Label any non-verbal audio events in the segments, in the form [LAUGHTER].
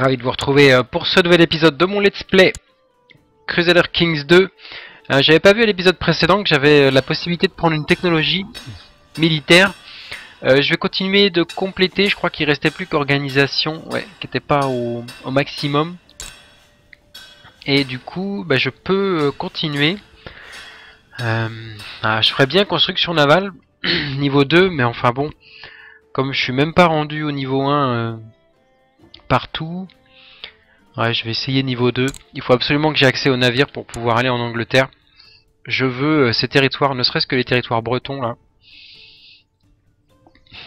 Ravi de vous retrouver euh, pour ce nouvel épisode de mon Let's Play Crusader Kings 2. Euh, j'avais pas vu à l'épisode précédent que j'avais euh, la possibilité de prendre une technologie militaire. je vais continuer de compléter, je crois qu'il restait plus qu'organisation, ouais, qui n'était pas au, maximum. Et du coup, bah, je peux continuer. Ah, je ferais bien construction navale, [CLEARS THROAT] niveau 2, mais enfin bon, comme je suis même pas rendu au niveau 1 partout. Ouais, je vais essayer niveau 2. Il faut absolument que j'ai accès au navire pour pouvoir aller en Angleterre. Je veux euh, ces territoires, ne serait-ce que les territoires bretons là.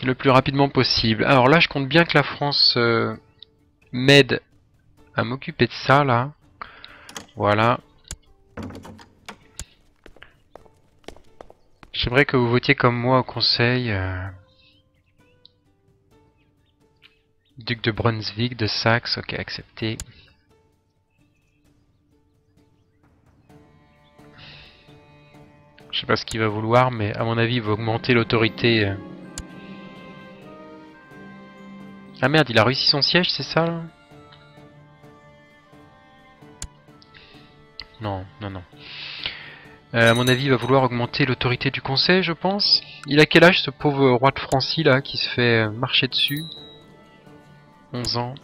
Le plus rapidement possible. Alors là, je compte bien que la France euh, m'aide à m'occuper de ça là. Voilà. J'aimerais que vous votiez comme moi au conseil. Euh. Duc de Brunswick, de Saxe, ok, accepté. Je sais pas ce qu'il va vouloir, mais à mon avis, il va augmenter l'autorité. Ah merde, il a réussi son siège, c'est ça Non, non, non. Euh, à mon avis, il va vouloir augmenter l'autorité du conseil, je pense. Il a quel âge ce pauvre roi de Francie là, qui se fait marcher dessus? 11 ans.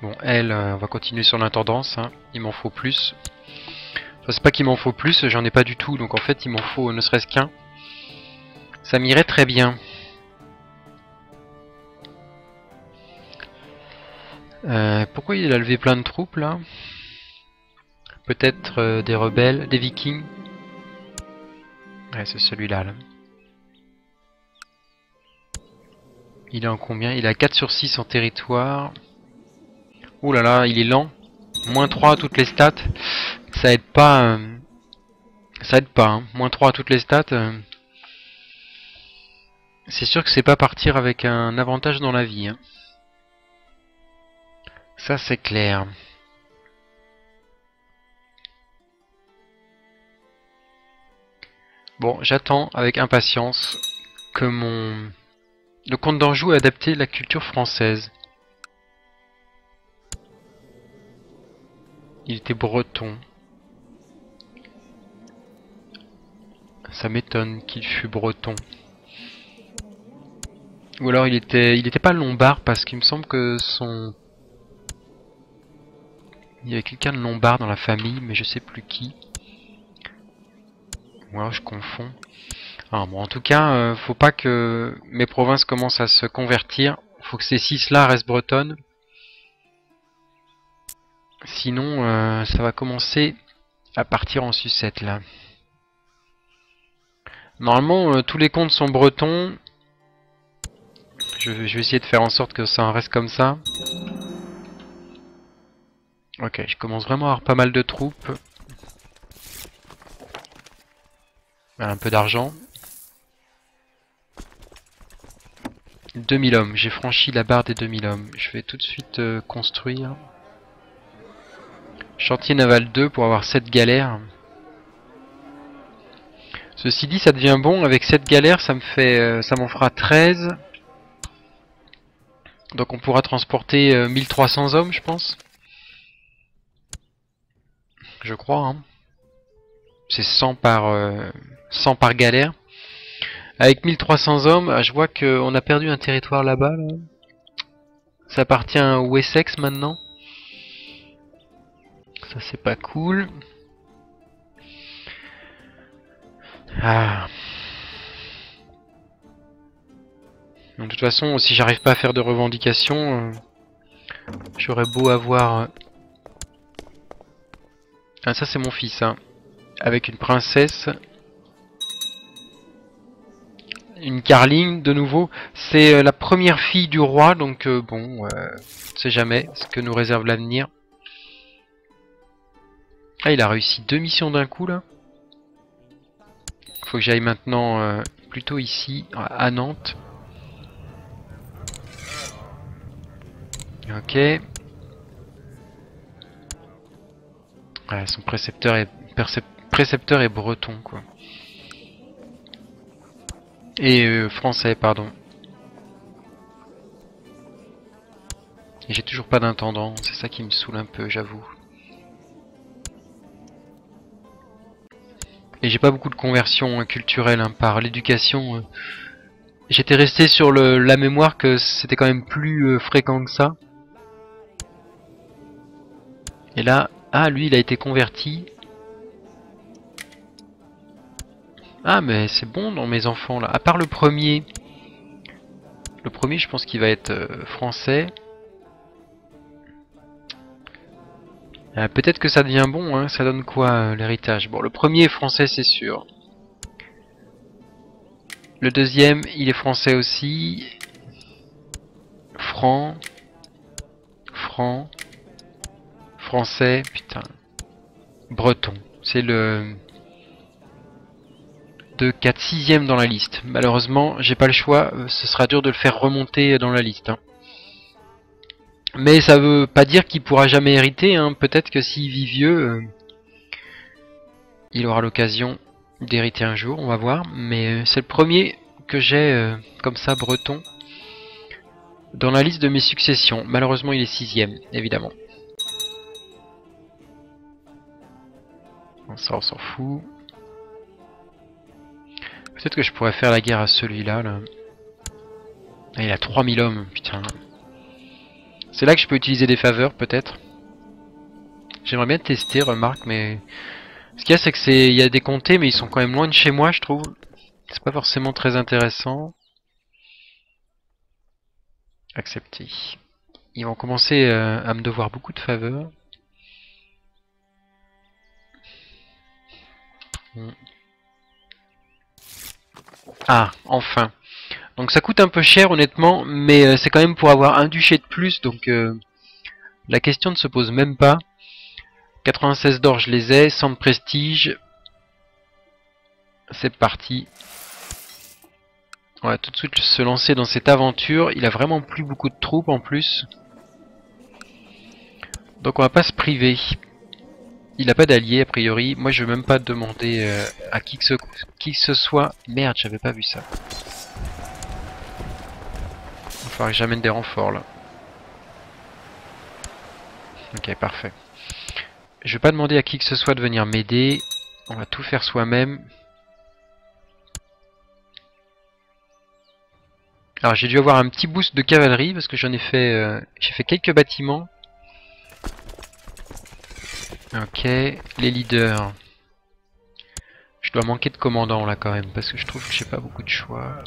Bon, elle, euh, on va continuer sur l'intendance. Hein. Il m'en faut plus. C'est pas qu'il m'en faut plus, j'en ai pas du tout. Donc en fait, il m'en faut ne serait-ce qu'un. Ça m'irait très bien. Euh, pourquoi il a levé plein de troupes là? Peut-être euh, des rebelles, des vikings? Ouais, c'est celui-là. là. Il est en combien? Il a 4 sur 6 en territoire. Ouh là là, il est lent. Moins 3 à toutes les stats. Ça aide pas. Euh, ça aide pas. Hein. Moins 3 à toutes les stats. Euh. C'est sûr que c'est pas partir avec un avantage dans la vie. Hein. Ça c'est clair. Bon, j'attends avec impatience que mon le comte d'Anjou a adapté la culture française. Il était breton. Ça m'étonne qu'il fût breton. Ou alors il était il était pas lombard parce qu'il me semble que son il y avait quelqu'un de lombard dans la famille mais je sais plus qui. Ou alors je confonds. Ah, en tout cas, euh, faut pas que mes provinces commencent à se convertir. Faut que ces six-là restent bretonnes. Sinon, euh, ça va commencer à partir en sucette, là. Normalement, euh, tous les comptes sont bretons. Je, je, vais essayer de faire en sorte que ça en reste comme ça. Ok, je commence vraiment à avoir pas mal de troupes. Un peu d'argent. 2000 hommes, j'ai franchi la barre des 2000 hommes. Je vais tout de suite euh, construire. Chantier naval 2 pour avoir 7 galères. Ceci dit, ça devient bon. Avec 7 galères, ça me euh, m'en fera 13. Donc on pourra transporter 1300 euh, hommes, je pense. Je crois. Hein. C'est 100 par, 100 par galère. Avec 1300 hommes, ah, je vois qu'on a perdu un territoire là-bas. Ça appartient à Wessex maintenant. Ça c'est pas cool. Ah. De toute façon, si j'arrive pas à faire de revendications, euh, j'aurais beau avoir... Euh, ah ça c'est mon fils, hein. Avec une princesse une Carling de nouveau. C'est euh, la première fille du roi, donc euh, bon, euh, on sait jamais ce que nous réserve l'avenir. Ah, il a réussi deux missions d'un coup là. Faut que j'aille maintenant plutôt ici, à Nantes. Ok. son précepteur est, précepteur est breton quoi. Et euh, français, pardon. J'ai toujours pas d'intendant, c'est ça qui me saoule un peu, j'avoue. Et j'ai pas beaucoup de conversion euh, culturelle hein, par l'éducation. Euh. J'étais resté sur la mémoire que c'était quand même plus fréquent que ça. Et là, ah lui il a été converti, Ah mais c'est bon dans mes enfants là. À part le premier. Le premier je pense qu'il va être euh, français. Euh, peut-être que ça devient bon, hein. ça donne quoi euh, l'héritage? Bon, le premier est français, c'est sûr. Le deuxième, il est français aussi. Franc. Franc. Français, putain. Breton. C'est le 2, 4, 6ème dans la liste. Malheureusement, j'ai pas le choix, euh, ce sera dur de le faire remonter dans la liste. Hein. Mais ça veut pas dire qu'il pourra jamais hériter. Hein. Peut-être que s'il vit vieux, euh, il aura l'occasion d'hériter un jour. On va voir. Mais euh, c'est le premier que j'ai euh, comme ça breton dans la liste de mes successions. Malheureusement, il est sixième, évidemment. ça, on s'en fout. Peut-être que je pourrais faire la guerre à celui-là. Là. Ah, il a 3000 hommes, putain. C'est là que je peux utiliser des faveurs, peut-être. J'aimerais bien tester, remarque, mais... Ce qu'il y a, c'est que y a des comtés, mais ils sont quand même loin de chez moi, je trouve. C'est pas forcément très intéressant. Accepter. Ils vont commencer euh, à me devoir beaucoup de faveurs. Hmm. Ah, enfin. Donc ça coûte un peu cher honnêtement, mais euh, c'est quand même pour avoir un duché de plus, donc euh, la question ne se pose même pas. 96 d'or je les ai, 100 de prestige. C'est parti. On va tout de suite se lancer dans cette aventure. Il a vraiment plus beaucoup de troupes en plus. Donc on va pas se priver. Il a pas d'alliés a priori. Moi je vais même pas demander euh, à qui que, ce, qui que ce soit. Merde, j'avais pas vu ça falloir que j'amène des renforts là. Ok, parfait. Je vais pas demander à qui que ce soit de venir m'aider. On va tout faire soi-même. Alors j'ai dû avoir un petit boost de cavalerie parce que j'en ai fait euh, j'ai fait quelques bâtiments. Ok, les leaders. Je dois manquer de commandants là quand même parce que je trouve que j'ai pas beaucoup de choix.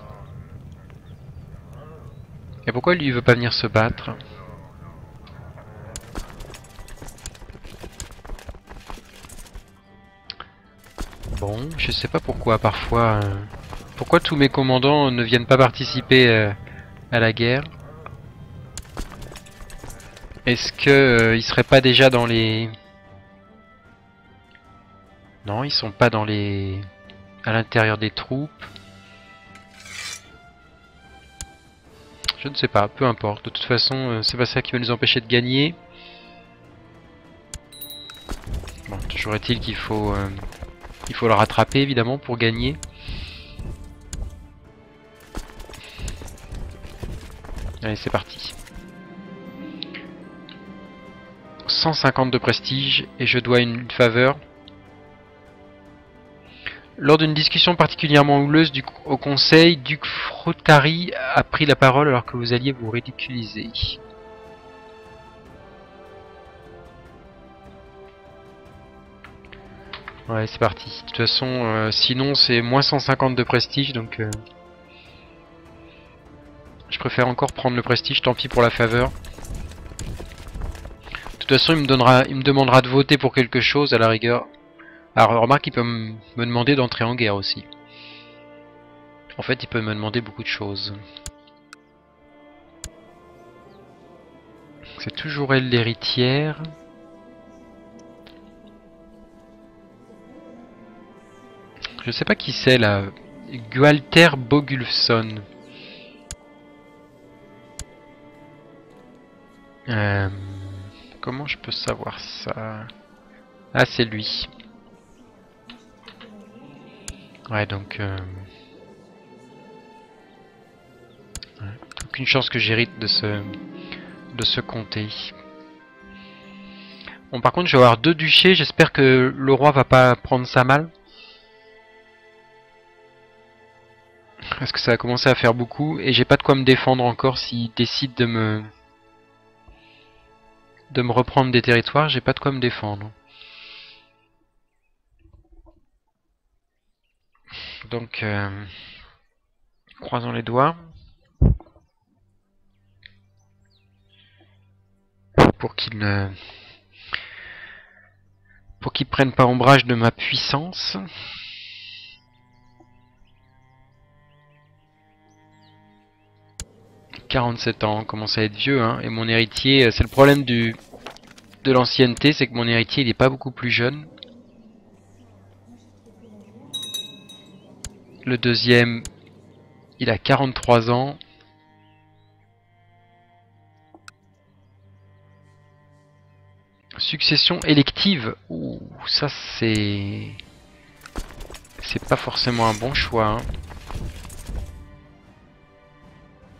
Et pourquoi lui il veut pas venir se battre Bon, je sais pas pourquoi parfois... Euh, pourquoi tous mes commandants ne viennent pas participer euh, à la guerre? Est-ce que euh, seraient pas déjà dans les... Non, ils sont pas dans les... à l'intérieur des troupes. Je ne sais pas, peu importe. De toute façon, euh, c'est pas ça qui va nous empêcher de gagner. Bon, toujours est-il qu'il faut, euh, il faut le rattraper évidemment pour gagner. Allez, c'est parti. 150 de prestige et je dois une faveur. Lors d'une discussion particulièrement houleuse au conseil, Duc Frottari a pris la parole alors que vous alliez vous ridiculiser. Ouais, c'est parti. De toute façon, euh, sinon c'est moins 150 de prestige, donc... Euh, je préfère encore prendre le prestige, tant pis pour la faveur. De toute façon, il il me demandera de voter pour quelque chose, à la rigueur. Alors remarque, il peut me demander d'entrer en guerre aussi. En fait, il peut me demander beaucoup de choses. C'est toujours elle l'héritière. Je sais pas qui c'est là. Gualter Bogulfson. Euh, comment je peux savoir ça? Ah, c'est lui. Ouais, donc... Euh... aucune chance que j'hérite de ce de ce comté. Bon, par contre, je vais avoir deux duchés. J'espère que le roi va pas prendre ça mal. Parce que ça a commencé à faire beaucoup. Et j'ai pas de quoi me défendre encore s'il décide de me... De me reprendre des territoires. J'ai pas de quoi me défendre. Donc... Euh, croisons les doigts. Pour qu'il ne pour qu'ils prennent pas ombrage de ma puissance. « 47 ans, commence à être vieux, hein, et mon héritier, euh, c'est le problème du de l'ancienneté, c'est que mon héritier il est pas beaucoup plus jeune. Le deuxième, il a 43 ans. Succession élective. Ouh, ça c'est... C'est pas forcément un bon choix. Hein.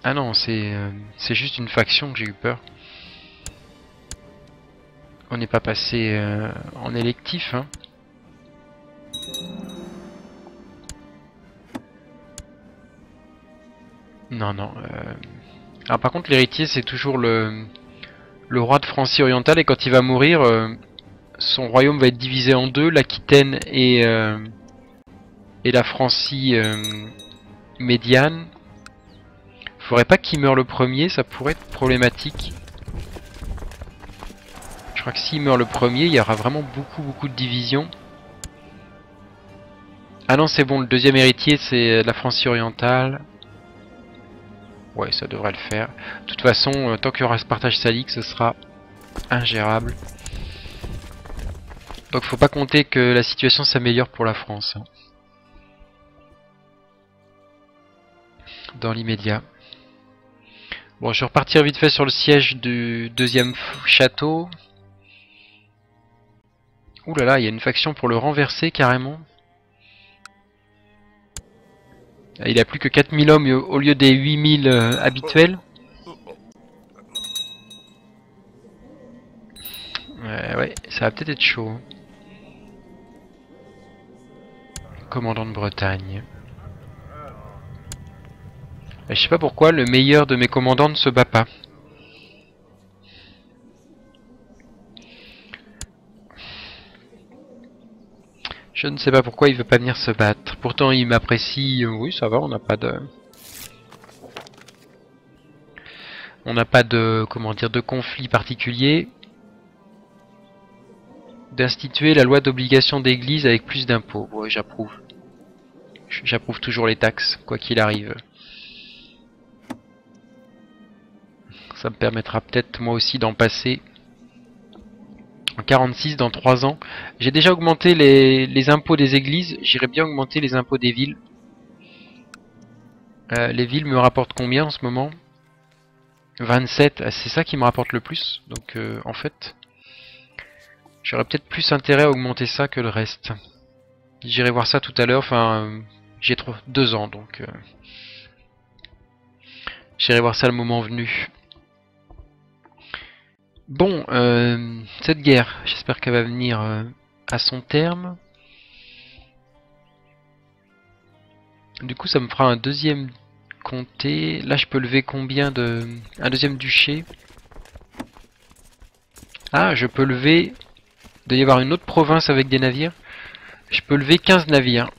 Ah non, c'est euh, c'est juste une faction que j'ai eu peur. On n'est pas passé euh, en électif. Hein. Non, non. Euh... Alors par contre, l'héritier, c'est toujours le le roi de Francie orientale et quand il va mourir, euh, son royaume va être divisé en deux, l'Aquitaine et, euh, et la Francie euh, médiane. Faudrait pas qu'il meure le premier, ça pourrait être problématique. Je crois que s'il meurt le premier, il y aura vraiment beaucoup beaucoup de divisions. Ah non, c'est bon, le deuxième héritier, c'est la Francie orientale. Ouais, ça devrait le faire. De toute façon, euh, tant qu'il y aura ce partage salique, ce sera ingérable. Donc faut pas compter que la situation s'améliore pour la France. Hein. Dans l'immédiat. Bon, je vais repartir vite fait sur le siège du deuxième château. Ouh là là, il y a une faction pour le renverser carrément. Il a plus que 4000 hommes au lieu des 8000 euh, habituels. Ouais, ouais, ça va peut-être être chaud. Commandant de Bretagne. Je sais pas pourquoi le meilleur de mes commandants ne se bat pas. Je ne sais pas pourquoi il veut pas venir se battre. Pourtant il m'apprécie. Oui, ça va, on n'a pas de... On n'a pas de, comment dire, de conflit particulier. D'instituer la loi d'obligation d'église avec plus d'impôts. Oui, j'approuve. J'approuve toujours les taxes, quoi qu'il arrive. Ça me permettra peut-être moi aussi d'en passer en 46 dans 3 ans. J'ai déjà augmenté les, impôts des églises, j'irais bien augmenter les impôts des villes. Euh, les villes me rapportent combien en ce moment? 27, ah, c'est ça qui me rapporte le plus. Donc euh, en fait, j'aurais peut-être plus intérêt à augmenter ça que le reste. J'irai voir ça tout à l'heure, enfin euh, j'ai trop deux ans donc j'irai voir ça le moment venu. Bon, euh, cette guerre, j'espère qu'elle va venir euh, à son terme. Du coup, ça me fera un deuxième comté. Là, je peux lever combien de... Un deuxième duché? Ah, je peux lever... Il doit y avoir une autre province avec des navires. Je peux lever 15 navires.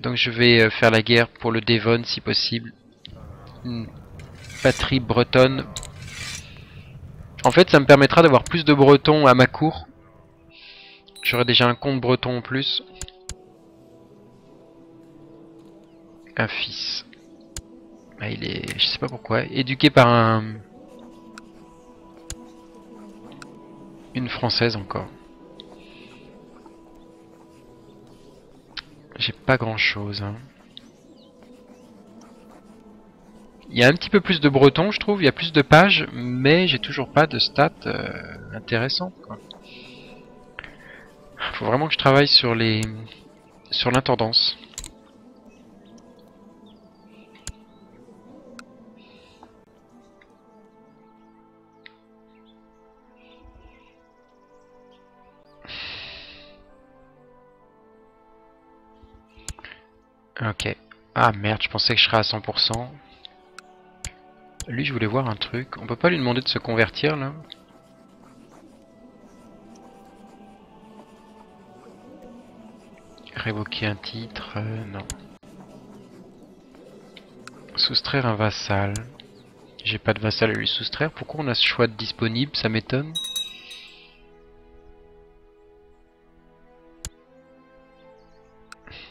Donc je vais euh, faire la guerre pour le Devon si possible. Patrie bretonne. En fait, ça me permettra d'avoir plus de bretons à ma cour. J'aurai déjà un comte breton en plus. Un fils. Ah, il est, je sais pas pourquoi, éduqué par un... Une française encore. J'ai pas grand chose. Hein. Il y a un petit peu plus de breton, je trouve. Il y a plus de pages, mais j'ai toujours pas de stats euh, intéressantes. Il Faut vraiment que je travaille sur les sur l'intendance. Ok. Ah merde, je pensais que je serais à 100%. Lui, je voulais voir un truc. On peut pas lui demander de se convertir, là Révoquer un titre, euh, non. Soustraire un vassal. J'ai pas de vassal à lui soustraire. Pourquoi on a ce choix de disponible Ça m'étonne.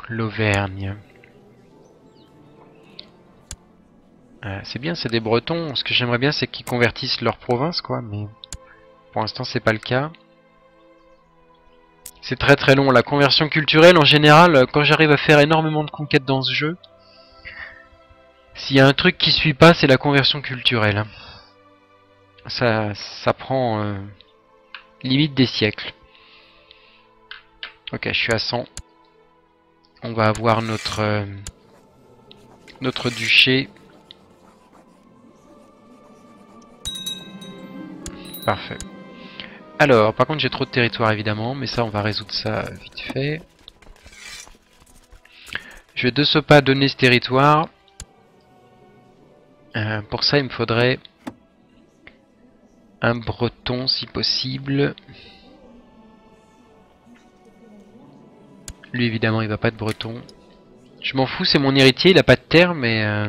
L'Auvergne. Euh, c'est bien, c'est des Bretons. Ce que j'aimerais bien, c'est qu'ils convertissent leur province, quoi. Mais pour l'instant, c'est pas le cas. C'est très très long. La conversion culturelle, en général, quand j'arrive à faire énormément de conquêtes dans ce jeu, s'il y a un truc qui suit pas, c'est la conversion culturelle. Ça, ça prend euh, limite des siècles. Ok, je suis à 100. On va avoir euh, notre duché Parfait. Alors, par contre j'ai trop de territoire évidemment, mais ça on va résoudre ça vite fait. Je vais de ce pas donner ce territoire. Euh, pour ça il me faudrait un breton si possible. Lui évidemment il va pas être breton. Je m'en fous, c'est mon héritier, il a pas de terre mais... Euh,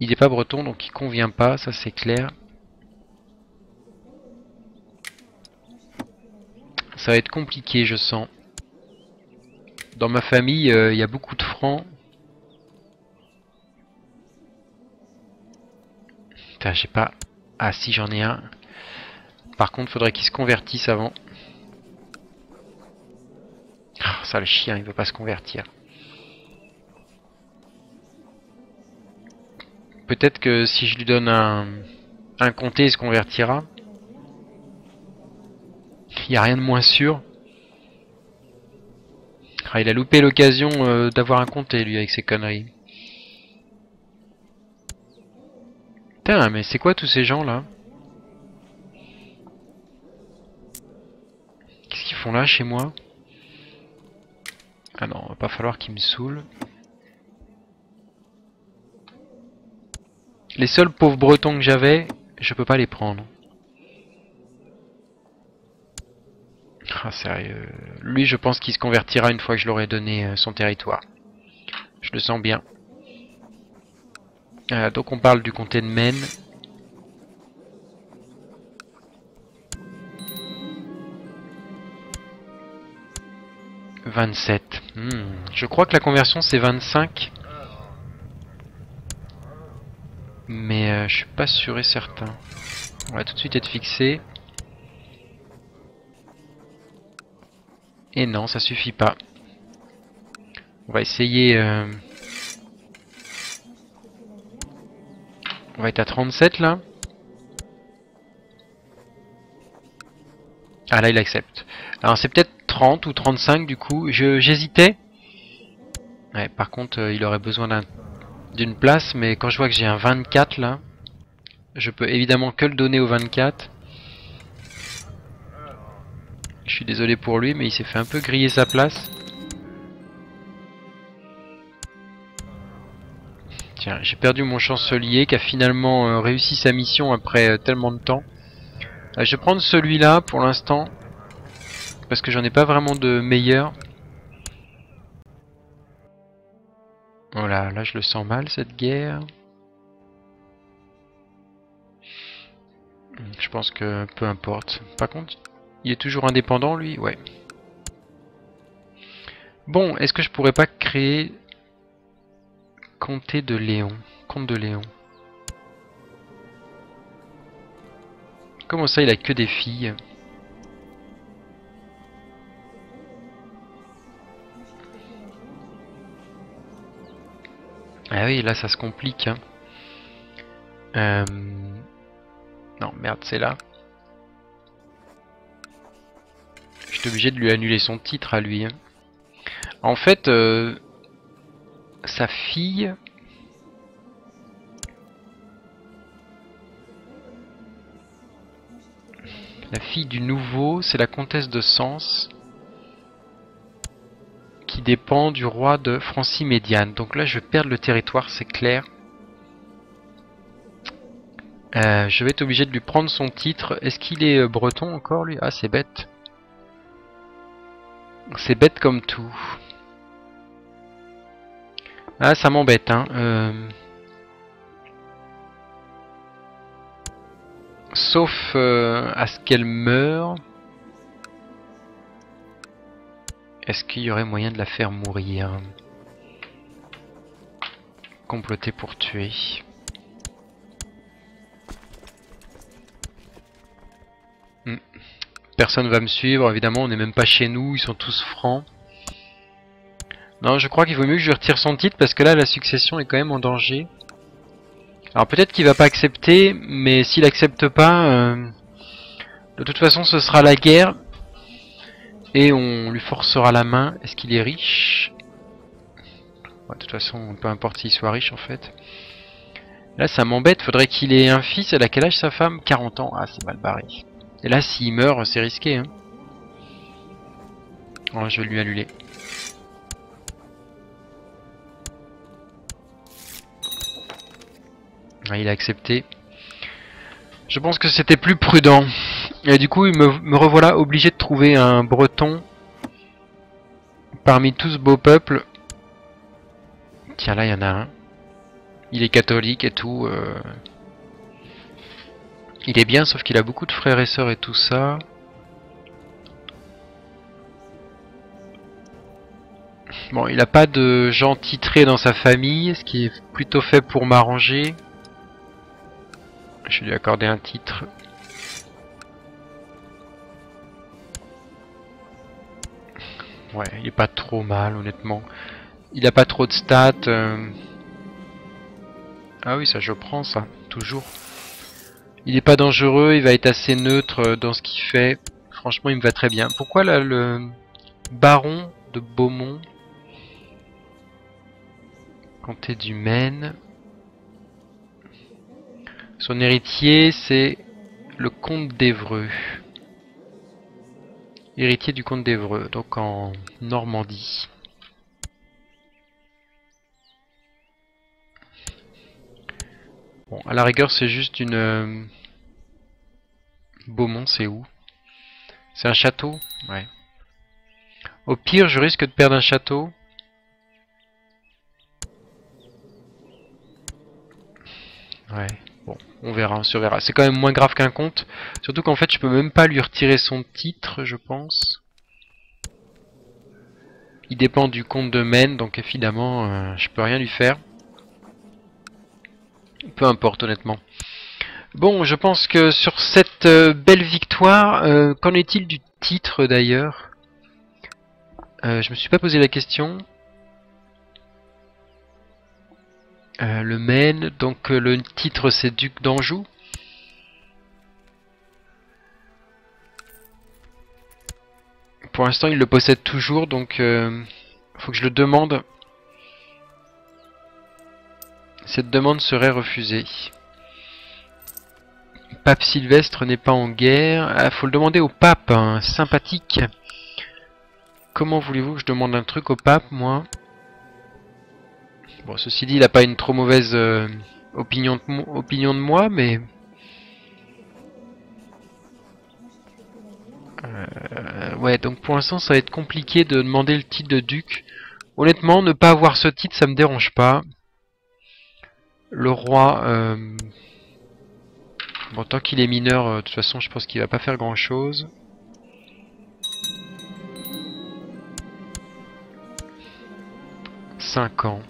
il est pas breton donc il convient pas, ça c'est clair. Ça va être compliqué, je sens. Dans ma famille, il euh, y a beaucoup de francs. Putain, j'ai pas... Ah si, j'en ai un. Par contre, faudrait qu'il se convertisse avant. Ah, ça, le chien, il veut pas se convertir. Peut-être que si je lui donne un, un comté, il se convertira. Il a rien de moins sûr. Ah, il a loupé l'occasion euh, d'avoir un comté, lui, avec ses conneries. Putain, mais c'est quoi tous ces gens-là? Qu'est-ce qu'ils font là, chez moi? Ah non, va pas falloir qu'ils me saoulent. Les seuls pauvres bretons que j'avais, je peux pas les prendre. Ah, sérieux. Lui, je pense qu'il se convertira une fois que je l'aurai donné euh, son territoire. Je le sens bien. Euh, donc on parle du comté de Maine. « 27. Hmm. Je crois que la conversion c'est 25. Mais euh, je suis pas sûr et certain. On va tout de suite être fixé. Et non, ça suffit pas. On va essayer... Euh, on va être à 37 là. Ah là, il accepte. Alors c'est peut-être 30 ou 35 du coup. J'hésitais. Par contre, euh, il aurait besoin d'une place, mais quand je vois que j'ai un 24 là, je peux évidemment que le donner au 24. Je suis désolé pour lui, mais il s'est fait un peu griller sa place. Tiens, j'ai perdu mon chancelier qui a finalement euh, réussi sa mission après euh, tellement de temps. Euh, je vais prendre celui-là pour l'instant. Parce que j'en ai pas vraiment de meilleur. Voilà, là je le sens mal cette guerre. Je pense que peu importe. Par contre, il est toujours indépendant, lui Ouais. Bon, est-ce que je pourrais pas créer comté de Léon Comte de Léon. Comment ça, il a que des filles? Ah oui, là ça se complique. Hein. Euh... Non, merde, c'est là. Obligé de lui annuler son titre à lui. Hein. En fait, euh, sa fille... La fille du nouveau, c'est la comtesse de Sens. qui dépend du roi de Francie-Médiane. Donc là, je vais perdre le territoire, c'est clair. Euh, je vais être obligé de lui prendre son titre. Est-ce qu'il est, breton encore, lui? Ah, c'est bête. C'est bête comme tout. Ah, ça m'embête, hein. Euh. Sauf euh, à ce qu'elle meure. Est-ce qu'il y aurait moyen de la faire mourir? Comploter pour tuer. Personne va me suivre, évidemment, on n'est même pas chez nous, ils sont tous francs. Non, je crois qu'il vaut mieux que je retire son titre parce que là, la succession est quand même en danger. Alors peut-être qu'il va pas accepter, mais s'il accepte pas, euh, de toute façon, ce sera la guerre et on lui forcera la main. Est-ce qu'il est riche? De toute façon, peu importe s'il soit riche en fait. Là, ça m'embête. Faudrait qu'il ait un fils. Elle a quel âge sa femme? 40 ans. Ah, c'est mal barré. Et là, s'il meurt, c'est risqué. Hein. Oh, je vais lui allumer. Ah, il a accepté. Je pense que c'était plus prudent. Et du coup, me, me revoilà obligé de trouver un breton parmi tout ce beau peuple. Tiens, là, il y en a un. Il est catholique et tout. Euh. Il est bien, sauf qu'il a beaucoup de frères et sœurs et tout ça. Bon, il n'a pas de gens titrés dans sa famille, ce qui est plutôt fait pour m'arranger. Je vais lui accorder un titre. Ouais, il est pas trop mal, honnêtement. Il a pas trop de stats. Euh. Ah oui, ça je prends ça, toujours. Il est pas dangereux, il va être assez neutre euh, dans ce qu'il fait. Franchement, il me va très bien. Pourquoi là, le baron de Beaumont Comté du Maine. Son héritier, c'est le comte d'Evreux. Héritier du comte d'Evreux, donc en Normandie. Bon, à la rigueur, c'est juste une... Euh, Beaumont, c'est où? C'est un château? Ouais. Au pire, je risque de perdre un château. Ouais. Bon, on verra, on surverra. C'est quand même moins grave qu'un compte. Surtout qu'en fait, je peux même pas lui retirer son titre, je pense. Il dépend du compte de Maine, donc évidemment, euh, je peux rien lui faire. Peu importe, honnêtement. Bon, je pense que sur cette euh, belle victoire, euh, qu'en est-il du titre d'ailleurs? Je me suis pas posé la question. Euh, le Maine, donc euh, le titre c'est Duc d'Anjou. Pour l'instant il le possède toujours, donc euh, faut que je le demande. Cette demande serait refusée. Pape Sylvestre n'est pas en guerre. Ah, faut le demander au pape, hein, sympathique. Comment voulez-vous que je demande un truc au pape, moi? Bon, ceci dit, il n'a pas une trop mauvaise euh, opinion, de moi, mais... Euh, ouais, donc pour l'instant, ça va être compliqué de demander le titre de duc. Honnêtement, ne pas avoir ce titre, ça me dérange pas. Le roi... Euh, bon, tant qu'il est mineur, de toute façon, je pense qu'il va pas faire grand-chose. Cinq ans.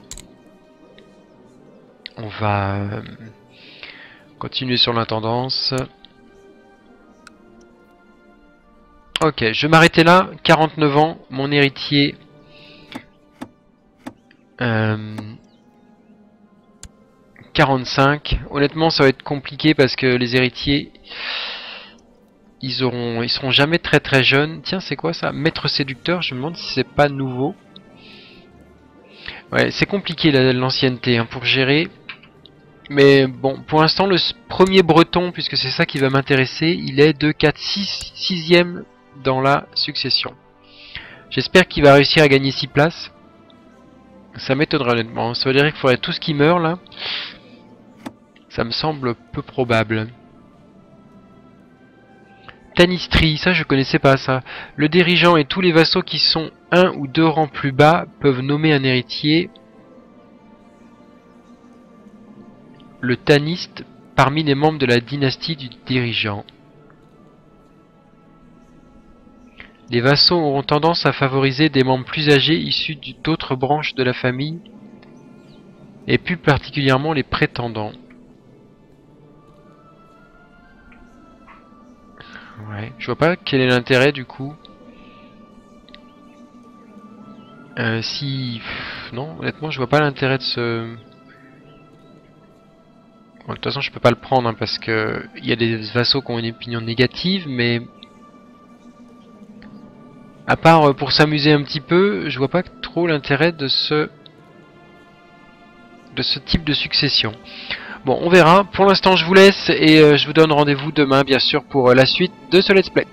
On va euh, continuer sur l'intendance. Ok, je vais m'arrêter là. 49 ans, mon héritier. 45. Euh, Honnêtement, ça va être compliqué parce que les héritiers, ils auront, ils seront jamais très très jeunes. Tiens, c'est quoi ça? Maître séducteur. Je me demande si c'est pas nouveau. Ouais, c'est compliqué l'ancienneté hein, pour gérer. Mais bon, pour l'instant, le premier breton, puisque c'est ça qui va m'intéresser, il est de 4, 6, 6 dans la succession. J'espère qu'il va réussir à gagner 6 places. Ça m'étonnerait honnêtement. Ça veut dire qu'il faudrait tout ce qui meurt là. Ça me semble peu probable. Tanistri, ça je connaissais pas ça. Le dirigeant et tous les vassaux qui sont un ou deux rangs plus bas peuvent nommer un héritier. Le taniste parmi les membres de la dynastie du dirigeant. Les vassaux auront tendance à favoriser des membres plus âgés issus d'autres branches de la famille, et plus particulièrement les prétendants. Ouais, je vois pas quel est l'intérêt du coup. Euh, si... non, honnêtement, je vois pas l'intérêt de ce... de toute façon, je peux pas le prendre hein, parce que il y a des vassaux qui ont une opinion négative, mais à part euh, pour s'amuser un petit peu, je vois pas trop l'intérêt de ce de ce type de succession. Bon, on verra. Pour l'instant, je vous laisse et euh, je vous donne rendez-vous demain, bien sûr, pour euh, la suite de ce let's play.